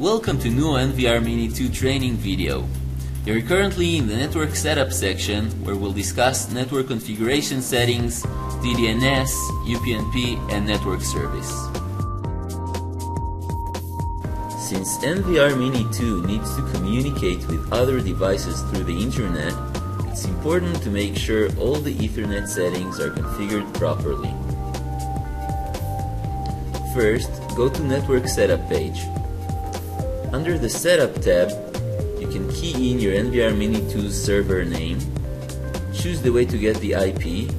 Welcome to NUUO NVR Mini 2 training video. You're currently in the network setup section where we'll discuss network configuration settings, DDNS, UPnP, and network service. Since NVR Mini 2 needs to communicate with other devices through the internet, it's important to make sure all the Ethernet settings are configured properly. First, go to Network Setup page. Under the Setup tab, you can key in your NVR Mini 2's server name, choose the way to get the IP,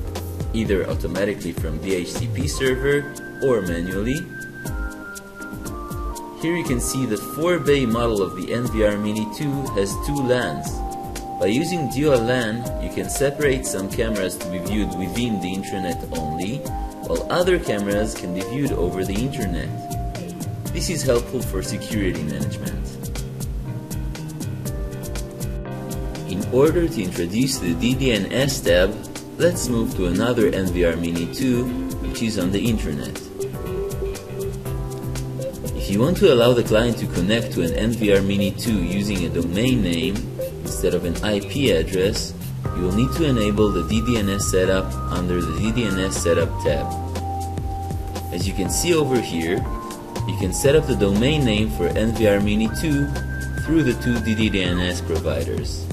either automatically from DHCP server or manually. Here you can see the 4-bay model of the NVR Mini 2 has two LANs. By using dual LAN, you can separate some cameras to be viewed within the intranet only, while other cameras can be viewed over the internet. This is helpful for security management. In order to introduce the DDNS tab, let's move to another NVR Mini 2, which is on the internet. If you want to allow the client to connect to an NVR Mini 2 using a domain name instead of an IP address, you will need to enable the DDNS setup under the DDNS setup tab. As you can see over here, you can set up the domain name for NVR Mini 2 through the two DDNS providers.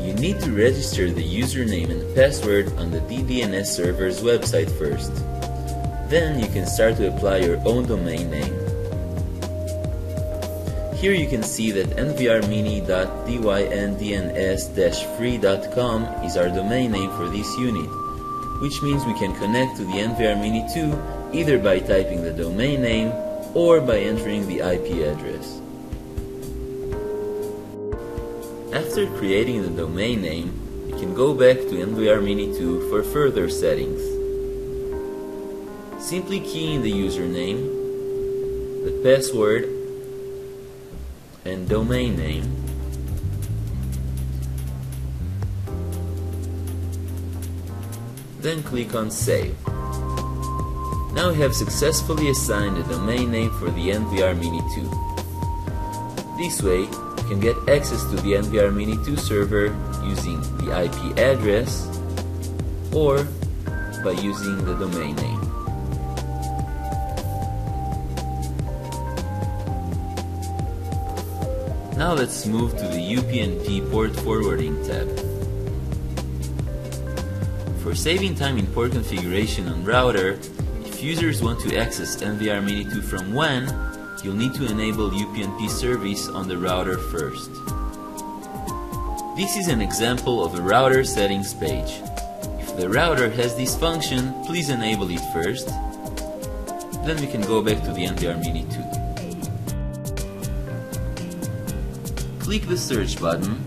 You need to register the username and password on the DDNS server's website first. Then you can start to apply your own domain name. Here you can see that nvrmini.dyn-free.com is our domain name for this unit, which means we can connect to the NVR Mini 2 either by typing the domain name or by entering the IP address. After creating the domain name, you can go back to NVR Mini 2 for further settings. Simply key in the username, the password, and domain name. Then click on Save. Now we have successfully assigned a domain name for the NVR Mini 2. This way, you can get access to the NVR Mini 2 server using the IP address or by using the domain name. Now let's move to the UPnP port forwarding tab. For saving time in port configuration on router, if users want to access NVR Mini 2 from WAN, you'll need to enable UPnP service on the router first. This is an example of a router settings page. If the router has this function, please enable it first. Then we can go back to the NVR Mini 2. click the search button,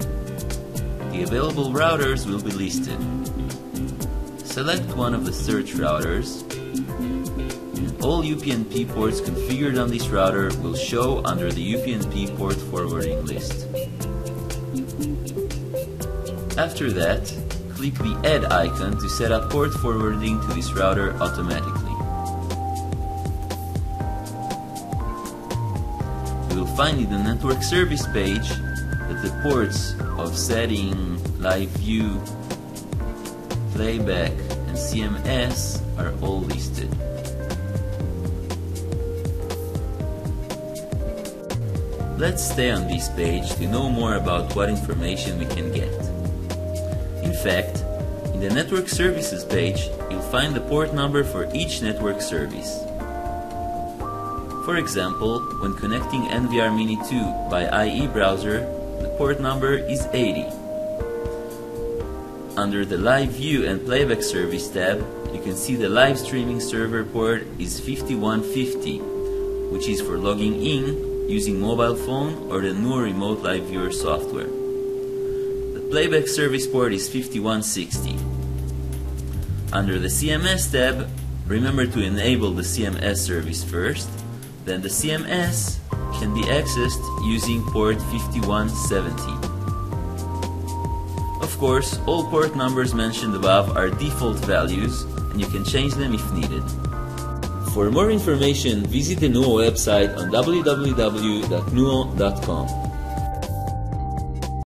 the available routers will be listed. Select one of the search routers, all UPnP ports configured on this router will show under the UPnP port forwarding list. After that, click the Add icon to set up port forwarding to this router automatically. You will find in the network service page that the ports of setting, live view, playback, and CMS are all listed. Let's stay on this page to know more about what information we can get. In fact, in the Network Services page, you'll find the port number for each network service. For example, when connecting NVR Mini 2 by IE browser, the port number is 80. Under the Live View and Playback Service tab, you can see the live streaming server port is 5150, which is for logging in using mobile phone or the newer remote live viewer software. The playback service port is 5160. Under the CMS tab, remember to enable the CMS service first, then the CMS can be accessed using port 5170. Of course, all port numbers mentioned above are default values and you can change them if needed. For more information, visit the NUUO website on www.nuuo.com.